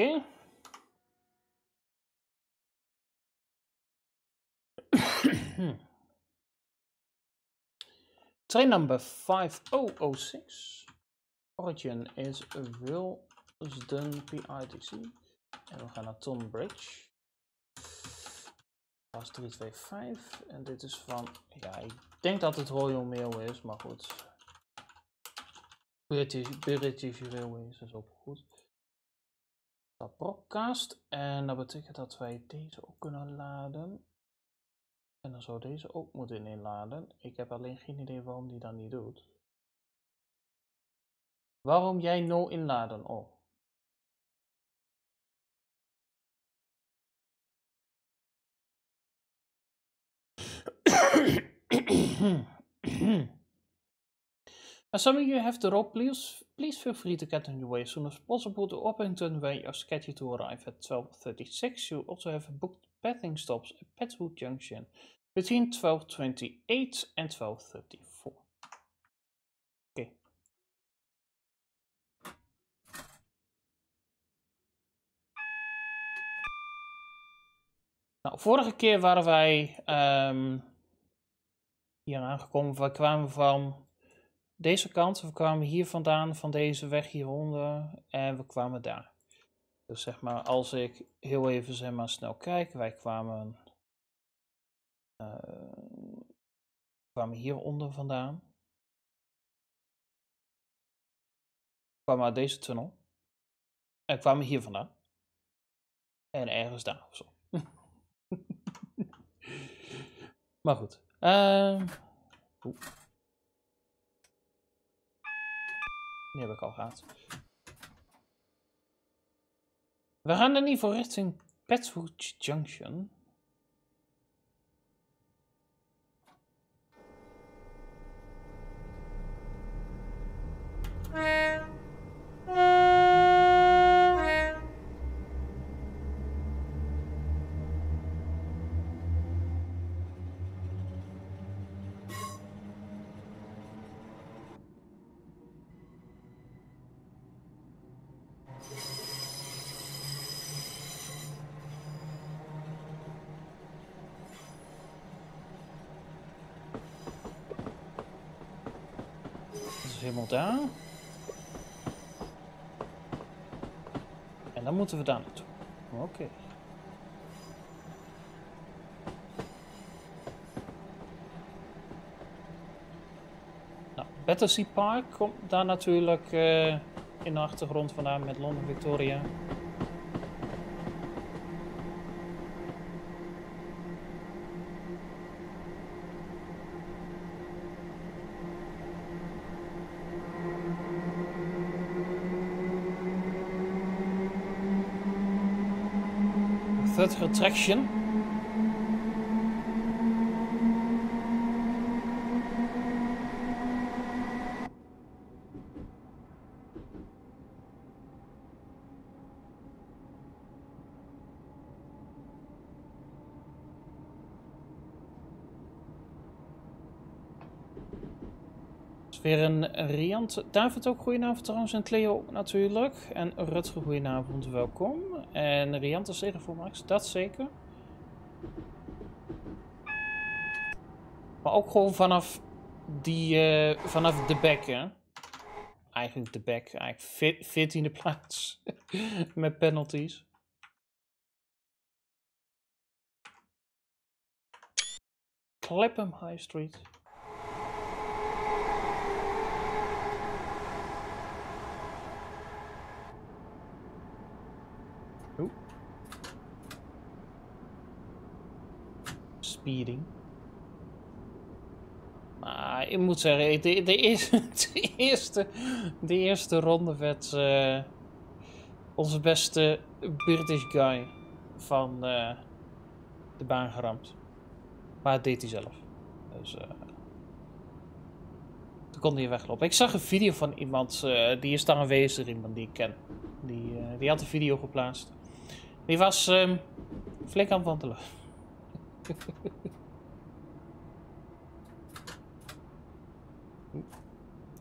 Oké. Train number 5006. Origin is Wilsden PITC. En we gaan naar Tom Bridge. Dat is 325. En dit is van, ja, ik denk dat het Royal Mail is, maar goed. British, British Railways is ook goed. Dat broadcast. En dat betekent dat wij deze ook kunnen laden. En dan zou deze ook moeten inladen. Ik heb alleen geen idee waarom die dat niet doet. Waarom jij no inladen? Oh. As some of you have the rope, please, please feel free to get on your way as soon as possible to Orpington, where you are scheduled to arrive at 12.36. You also have booked bathing stops at Petwood Junction between 12.28 and 12.34. Oké. Nou, vorige keer waren wij um, hier aangekomen. We kwamen van deze kant. We kwamen hier vandaan, van deze weg hieronder. En we kwamen daar. Dus zeg maar, als ik heel even zeg maar, snel kijk. Wij kwamen, uh, kwamen hieronder vandaan. Kwamen uit deze tunnel. En kwamen hier vandaan. En ergens daar of zo. maar goed. Uh, Die heb ik al gehad. We gaan in ieder geval richting Petwood Junction. helemaal daar. En dan moeten we daar naartoe. Oké. Nou, Battersea Park komt daar natuurlijk uh, in de achtergrond vandaan met London Victoria. Third attraction. weer een Riant. David ook goedenavond trouwens en Cleo natuurlijk. En Rutger goedenavond, welkom. En Riant is zeker voor Max, dat zeker. Maar ook gewoon vanaf die, uh, vanaf de hè. Eigenlijk de back, eigenlijk 14e plaats met penalties. Clapham High Street. Speeding. Maar ik moet zeggen, de, eerste, de, eerste, de eerste ronde werd uh, onze beste British guy van uh, de baan geramd. Maar het deed hij zelf. Dus uh, toen kon hij weglopen. Ik zag een video van iemand, die is daar aanwezig, iemand die ik ken. Die, die had een video geplaatst. Die was um, flink aan het wandelen.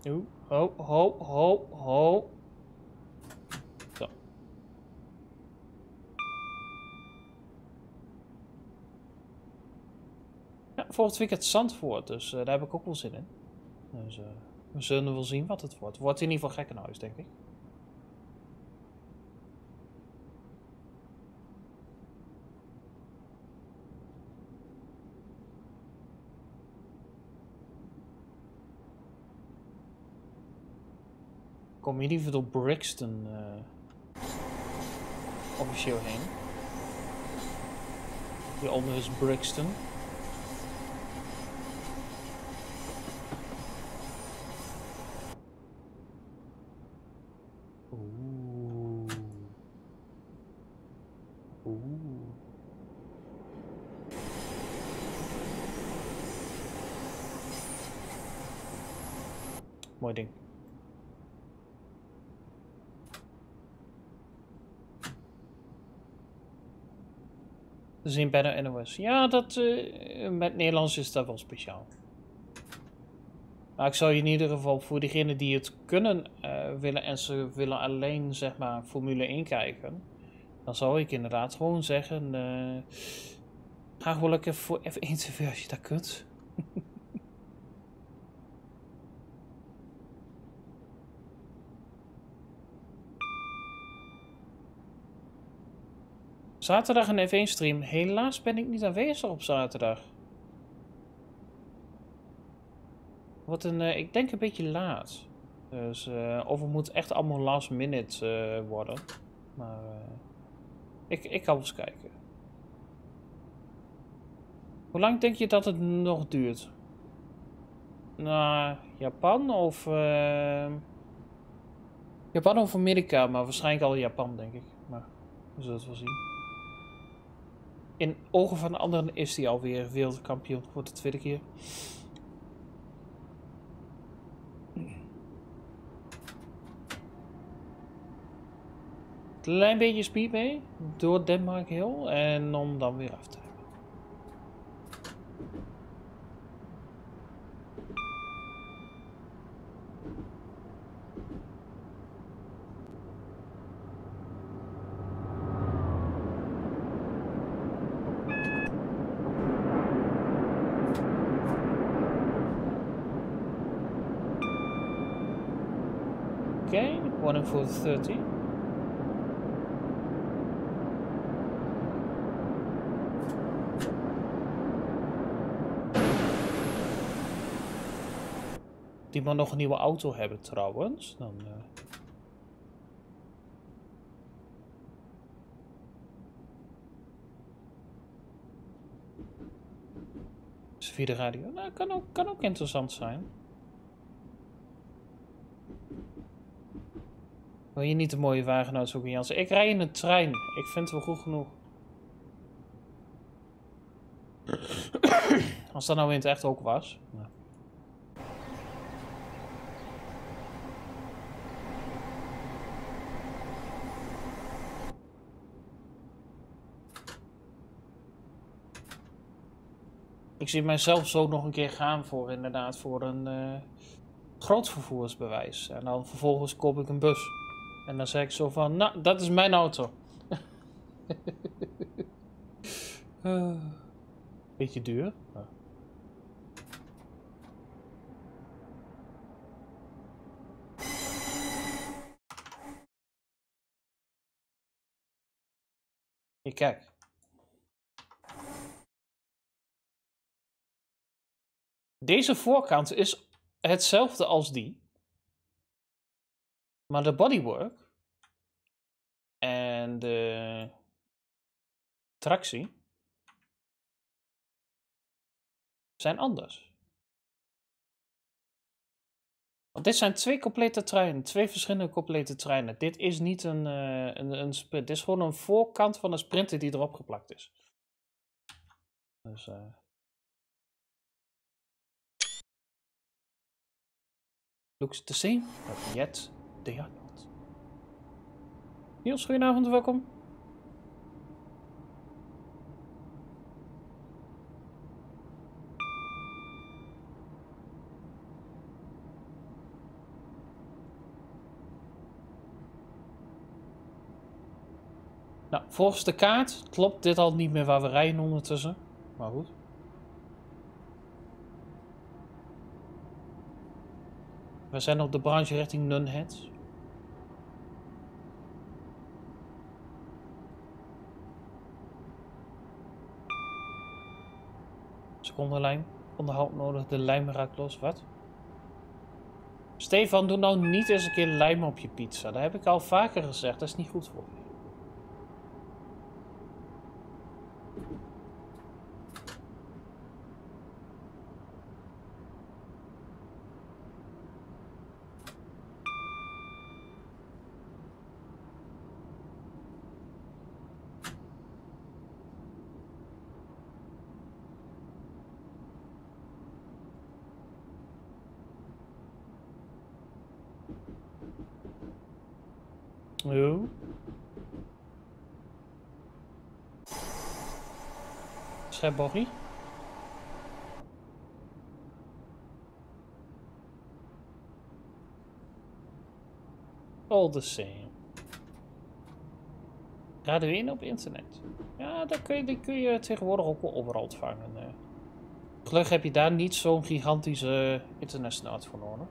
Oeh, oh, ho, ho, ho, ho. Zo. Ja, volgend weekend Zandvoort, dus eh, daar heb ik ook wel zin in. Dus eh, we zullen wel zien wat het wordt. Wordt in ieder geval gek nou, huis, denk ik. Kom je liever door Brixton uh, officieel heen. Hieronder is Brixton. Oeh. Oeh. Mooi ding. Zien bij de NOS. Ja, dat, uh, met Nederlands is dat wel speciaal. Maar ik zou in ieder geval voor diegenen die het kunnen uh, willen en ze willen alleen zeg maar Formule 1 kijken, dan zou ik inderdaad gewoon zeggen, uh, ga gewoon lekker voor F1 TV als je dat kunt. Zaterdag een F1 stream. Helaas ben ik niet aanwezig op zaterdag. Wat een, uh, ik denk een beetje laat. Dus, uh, of het moet echt allemaal last minute uh, worden. Maar ik, ik kan wel eens kijken. Hoe lang denk je dat het nog duurt? Nou, Japan of... Japan of Amerika, maar waarschijnlijk al Japan denk ik. Maar we zullen het wel zien in ogen van anderen is hij alweer wereldkampioen voor de tweede keer. Klein beetje speed mee door Denmark Hill en om dan weer af te for 30. Die maar nog een nieuwe auto hebben trouwens. Dan, uh... via de radio. Nou, kan ook, kan ook interessant zijn. Wil je niet een mooie wagen uitzoeken, Jansen? Ik rij in een trein. Ik vind het wel goed genoeg. Als dat nou in het echt ook was. Ik zie mijzelf zo nog een keer gaan voor inderdaad voor een uh, groot vervoersbewijs. En dan vervolgens koop ik een bus. En dan zeg ik zo van, nou, dat is mijn auto. uh, beetje duur. Hier, kijk. Deze voorkant is hetzelfde als die. Maar de bodywork en de tractie zijn anders. Want dit zijn twee complete treinen, twee verschillende complete treinen. Dit is niet een, uh, een, sprint, dit is gewoon een voorkant van een sprinter die erop geplakt is. Dus, uh... Looks the same, yet they are. Niels, goedenavond, welkom. Nou, volgens de kaart klopt dit al niet meer waar we rijden ondertussen. Maar goed. We zijn op de branche richting Nunhead. Secondenlijm. Onderhoud nodig. De lijm raakt los. Wat? Stefan, doe nou niet eens een keer lijm op je pizza. Dat heb ik al vaker gezegd. Dat is niet goed voor je. Oh. Schepborrie. All the same. Radio in op internet. Ja, dat kun je, die kun je tegenwoordig ook wel overal ontvangen. eh. Gelukkig heb je daar niet zo'n gigantische internetsnelheid voor nodig.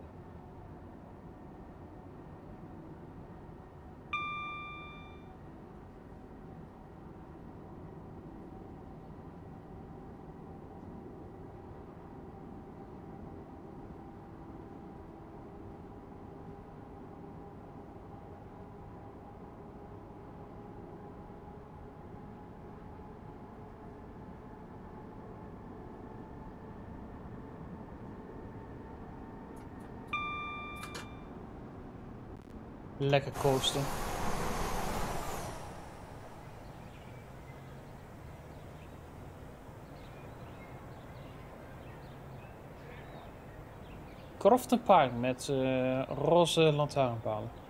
Lekker coasten. Park met eh, roze lantaarnpalen.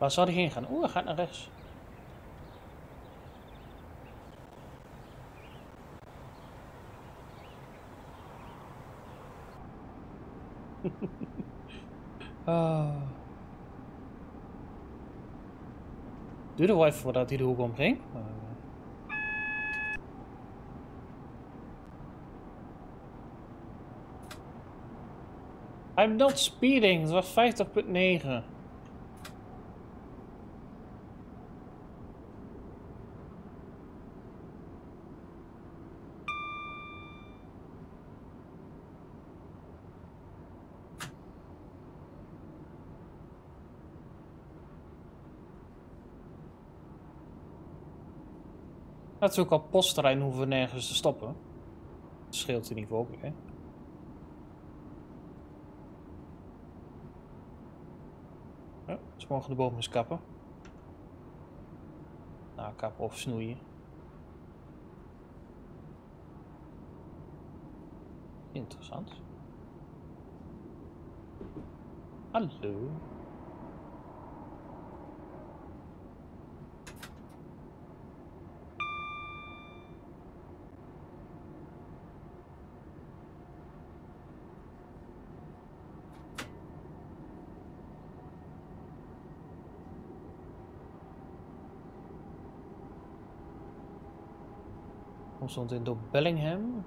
Waar zou hij heen gaan? Oeh, hij gaat naar rechts. Ah. Duurde wel even voordat hij de hoek omging. eh. I'm not speeding, het was 50.9. Natuurlijk al postterrein hoeven we nergens te stoppen. Dat scheelt in ieder geval ook. Ja, ze mogen de boom eens kappen. Nou, kappen of snoeien. Interessant. Hallo. Stond in door Bellingham.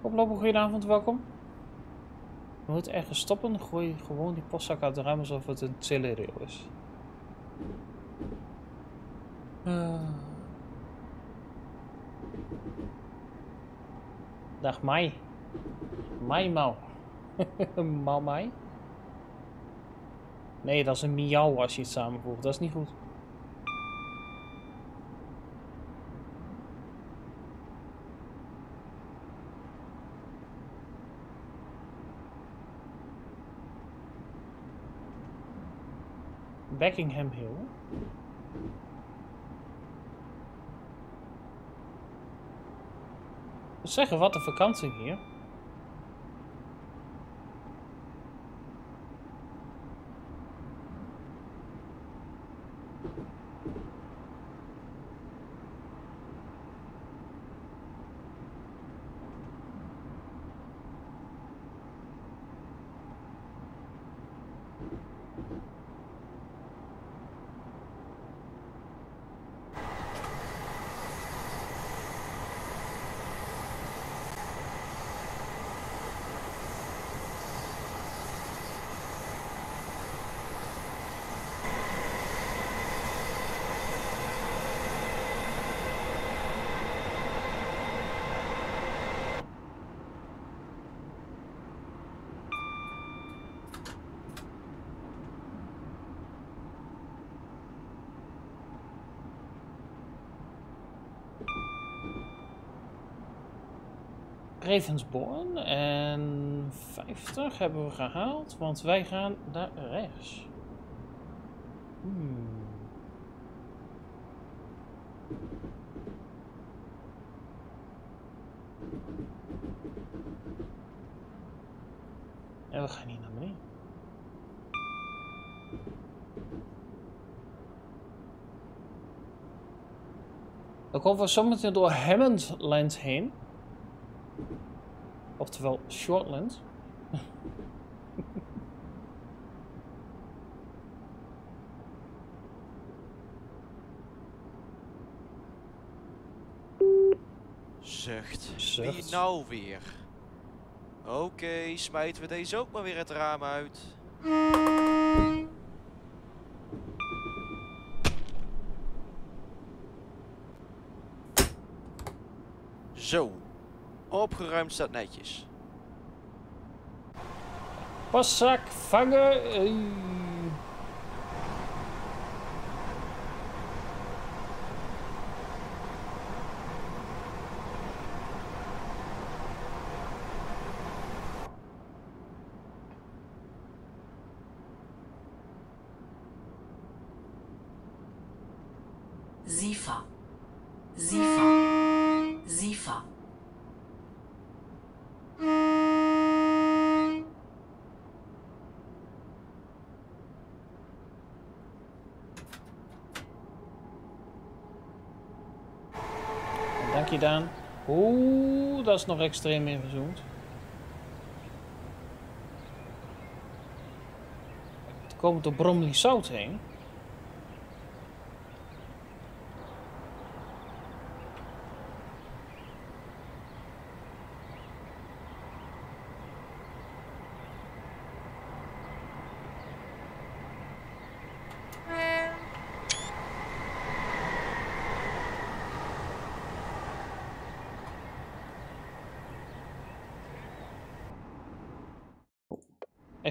Oplopen, goedenavond, welkom. Je moet ergens stoppen, gooi gewoon die postzak uit de ruim alsof het een Celerio is. Ah. Dag Mai. Mai Mau. Mau Mai. Nee, dat is een miauw als je het samenvoegt. Dat is niet goed. Beckingham Hill. Zeggen, wat een vakantie hier. Ravensborn en 50 hebben we gehaald, want wij gaan naar rechts. Hmm. En we gaan hier naar beneden. Dan komen we zometeen door Hammondland heen. Oftewel Shortland. Zucht. Zucht. Wie nou weer? Oké, smijten we deze ook maar weer het raam uit. Zo. Opgeruimd staat netjes. Passzak, vangen. eh. Sifa. Sifa. Sifa. Dank je, Daan. Oeh, dat is nog extreem ingezoomd. We komen door Bromley South heen.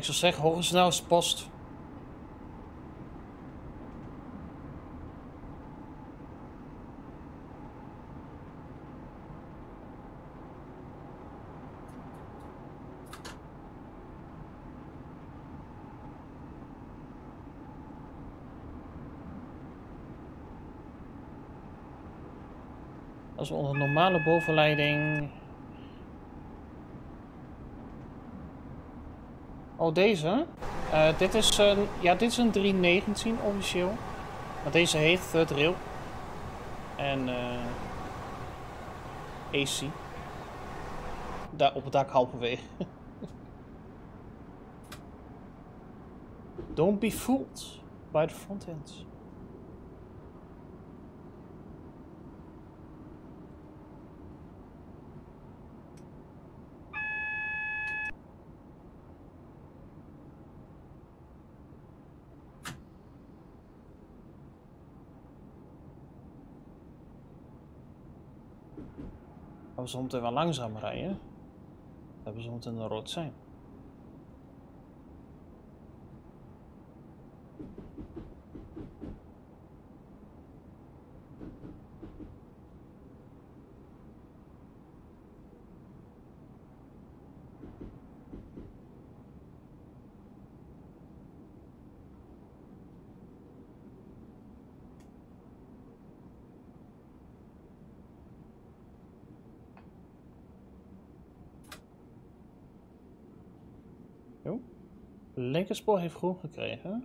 Zou zeggen, hoge snelheidspost. Als onder normale bovenleiding Oh, deze? Eh, dit is een, ja, dit is een 319 officieel. Maar deze heet Third Rail. En eh AC. Daar op het dak halverwege. Don't be fooled by the front end. We zometeen wel langzaam rijden. Hebben we zometeen een rood zijn. Jo. Linkerspoor heeft groen gekregen.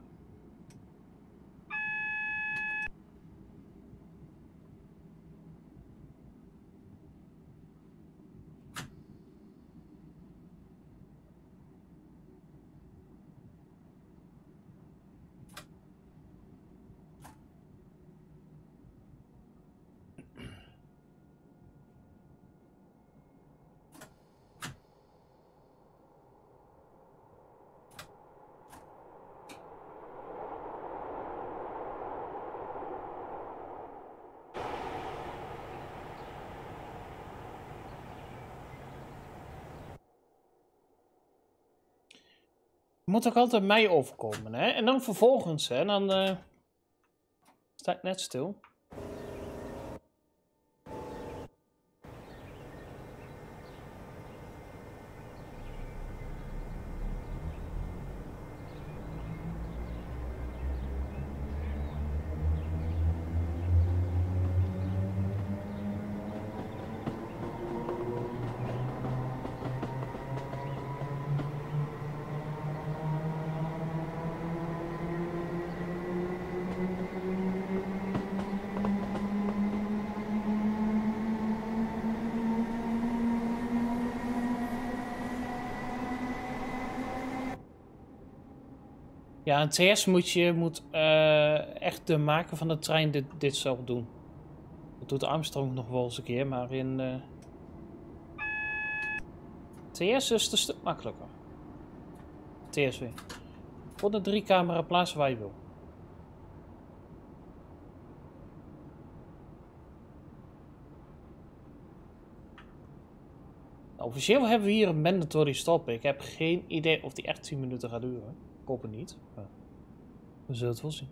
Moet ook altijd mij overkomen, hè? En dan vervolgens, hè? Dan uh, sta ik net stil. Ja, en TS moet je moet, uh, echt de maker van de trein dit, zelf doen. Dat doet Armstrong nog wel eens een keer, maar in eh, TS is het een stuk makkelijker. TSW. Voor de drie camera plaatsen waar je wil. Nou, officieel hebben we hier een mandatory stop. Ik heb geen idee of die echt 10 minuten gaat duren. Het niet. Maar we zullen het wel zien.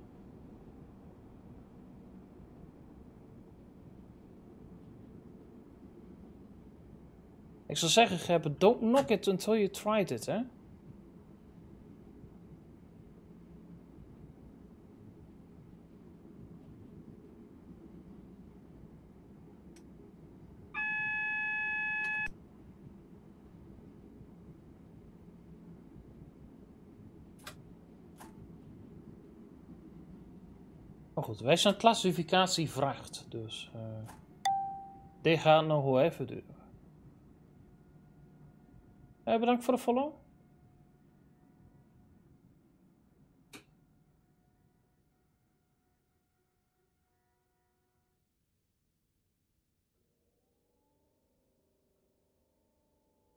Ik zou zeggen, don't knock it until you tried it, hè? Wij zijn klassificatie vracht, dus uh, dit gaat nog wel even duren. Uh, bedankt voor de follow.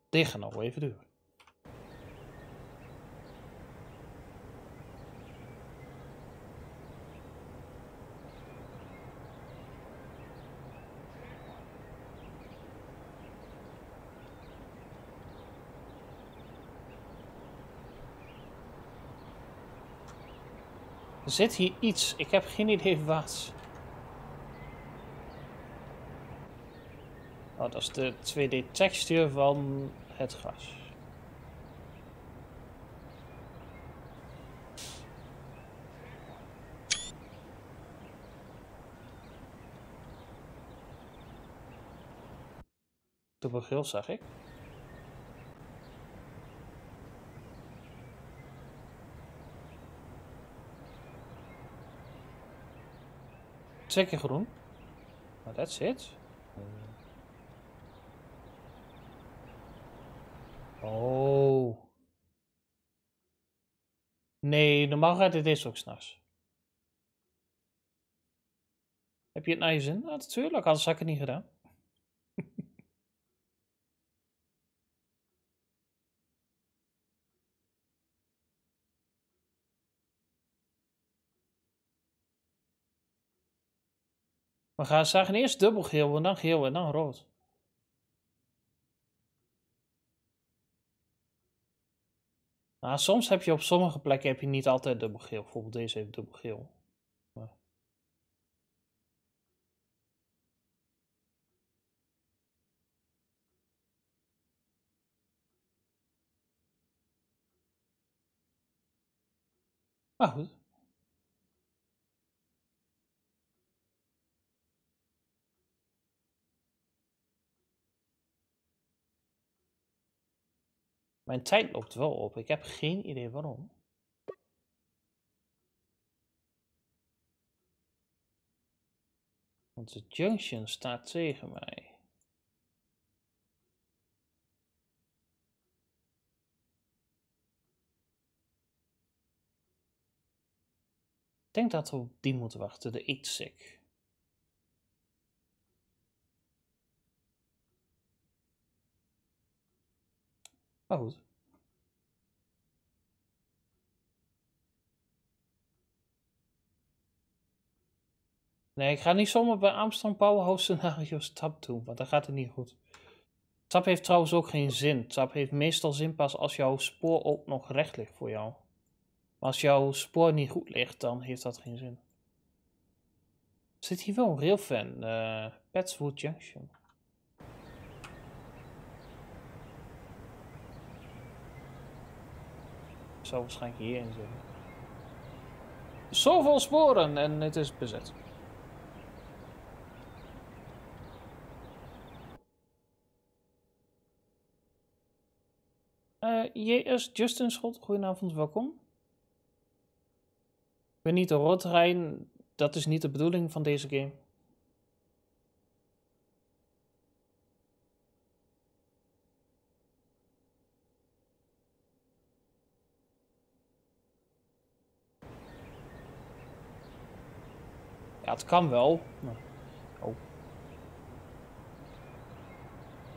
Dit gaat nog wel even duren. Er zit hier iets. Ik heb geen idee wat. Oh, dat is de 2D textuur van het gras. Dubbel zag ik. Twee keer groen. Maar that's it. Oh. Nee, normaal gaat dit is ook s'nachts. Heb je het naar je zin? Ja, natuurlijk, anders had ik het niet gedaan. We gaan zagen eerst dubbel geel en dan geel en dan rood. Nou, soms heb je op sommige plekken heb je niet altijd dubbel geel. Bijvoorbeeld deze heeft dubbel geel. Maar... Maar goed. Mijn tijd loopt wel op. Ik heb geen idee waarom. Want de junction staat tegen mij. Ik denk dat we op die moeten wachten, de Itzig. Maar. Nee, ik ga niet zomaar bij Amsterdam Powerhouse scenario's TAP doen, want dan gaat het niet goed. TAP heeft trouwens ook geen zin. TAP heeft meestal zin pas als jouw spoor ook nog recht ligt voor jou. Maar als jouw spoor niet goed ligt, dan heeft dat geen zin. Zit hier wel een railfan, uh, Petswood Junction. Zou waarschijnlijk hierin zitten. Zoveel sporen en het is bezet. Uh, JS Justin Schot, goedenavond, welkom. Ik ben niet de rotrein, dat is niet de bedoeling van deze game. Het kan wel. Oh.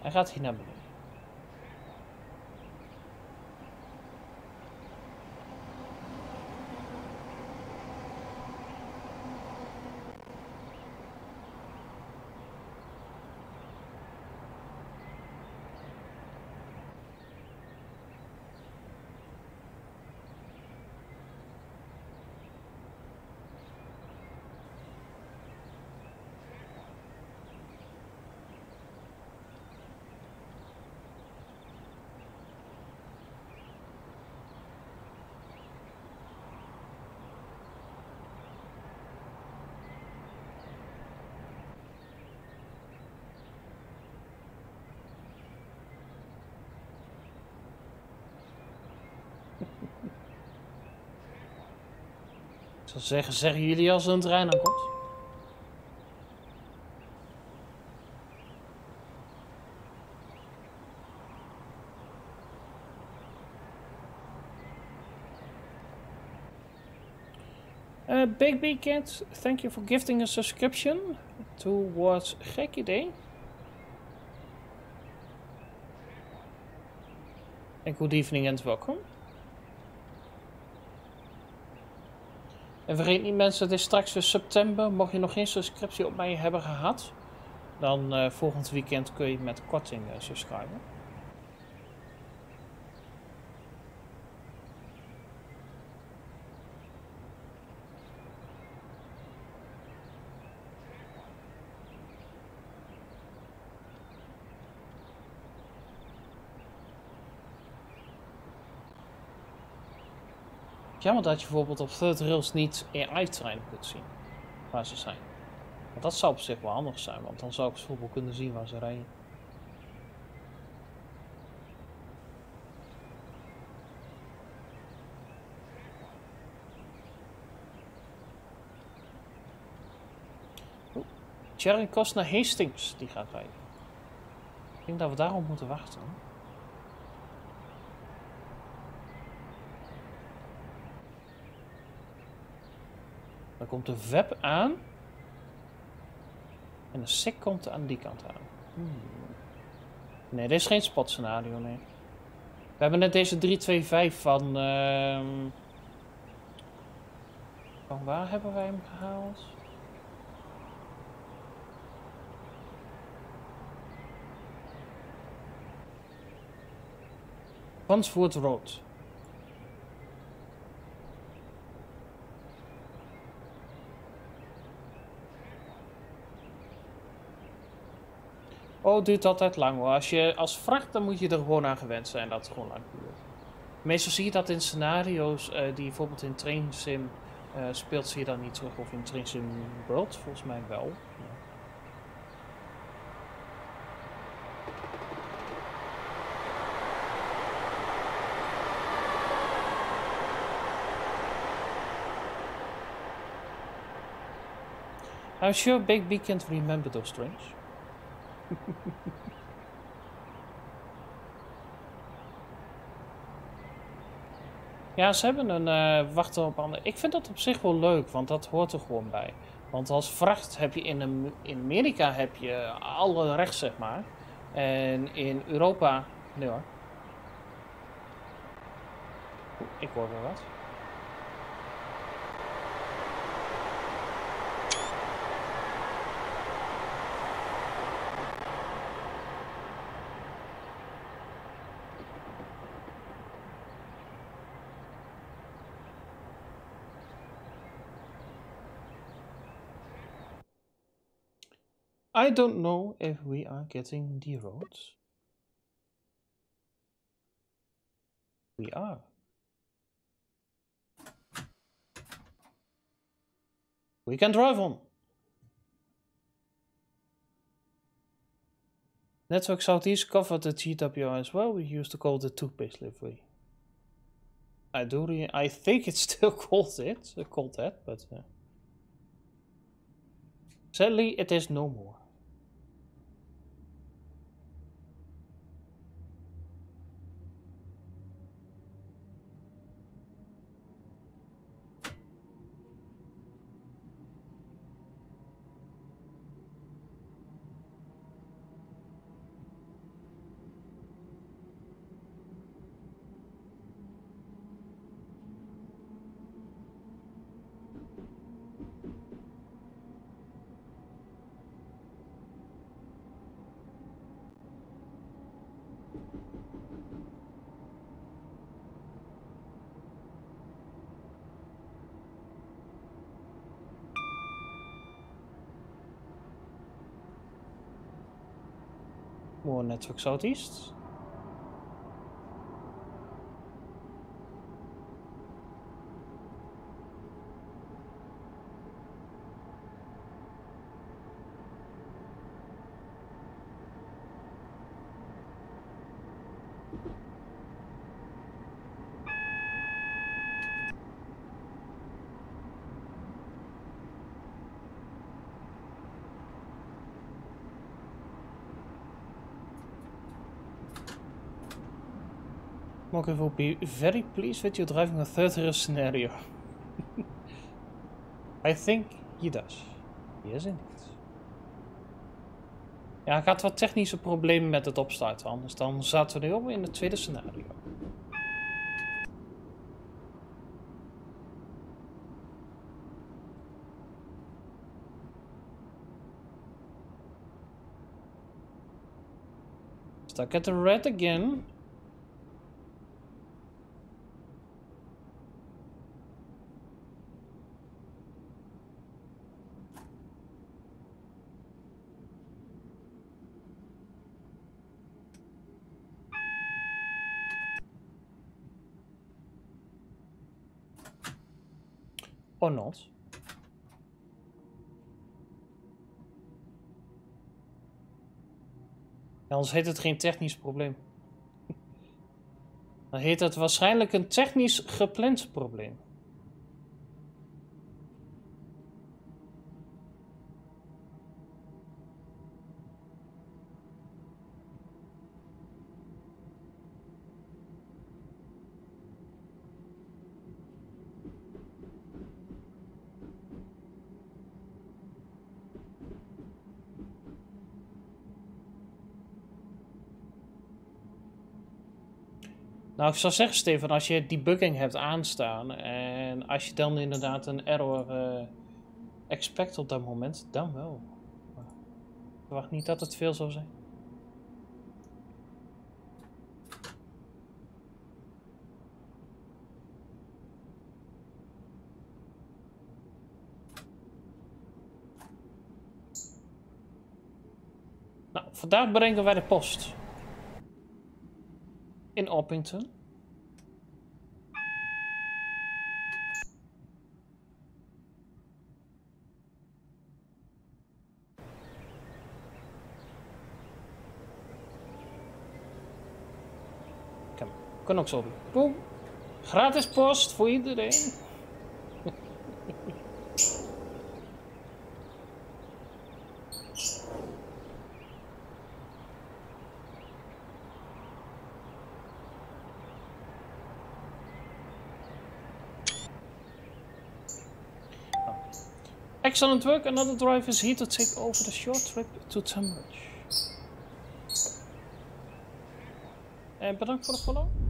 Hij gaat hier naar beneden. Zeggen, zeggen jullie als een trein aankomt? Uh, Big Big Cat, thank you for gifting a subscription towards Gekkie Day. And good evening and welcome. En vergeet niet mensen, het is straks weer september. Mocht je nog geen subscriptie op mij hebben gehad, dan uh, volgend weekend kun je met korting uh, subscriben. Jammer dat je bijvoorbeeld op third rails niet AI-treinen kunt zien. Waar ze zijn. Want dat zou op zich wel handig zijn, want dan zou ik bijvoorbeeld kunnen zien waar ze rijden. Cherry kost naar Hastings die gaat rijden. Ik denk dat we daarom moeten wachten. Dan komt de web aan. En de SIC komt aan die kant aan. Nee, dit is geen spotscenario, nee. We hebben net deze 325 van... Uh... Van waar hebben wij hem gehaald? Vansvoort Road. Oh, duurt altijd lang hoor. Als je als vracht, dan moet je er gewoon aan gewend zijn dat het gewoon lang duurt. Meestal zie je dat in scenario's eh, die bijvoorbeeld in Train Sim eh, speelt, zie je dan niet terug. Of in Train Sim World, volgens mij wel. I'm sure Big B can't remember those strings. ja, ze hebben een uh, wachten op andere. Ik vind dat op zich wel leuk, want dat hoort er gewoon bij. Want als vracht heb je in, in Amerika heb je alle recht, zeg maar. En in Europa... Nee hoor. Ik hoor weer wat. I don't know if we are getting the roads. We are. We can drive on. Network Southeast covered the GWR as well. We used to call it the toothpaste livery. I do. I think it's still called it, called that, but uh, sadly it is no more. More Monkey will be very pleased with you driving a third rail scenario. I think he does. Yes indeed. Ja, ik had wat technische problemen met het opstarten, anders dan zaten we nu al in het tweede scenario. Stuck at the red again. Or not. Anders heet het geen technisch probleem. Dan heet het waarschijnlijk een technisch gepland probleem. Nou, ik zou zeggen, Stefan, als je debugging hebt aanstaan en als je dan inderdaad een error uh, expect op dat moment, dan wel. Ik verwacht niet dat het veel zou zijn. Nou, vandaag brengen wij de post in Orpington. Kan ook zo. Boom. Gratis post voor iedereen. Excellent work. Another driver is here to take over the short trip to Tambridge. En eh, bedankt voor het follow.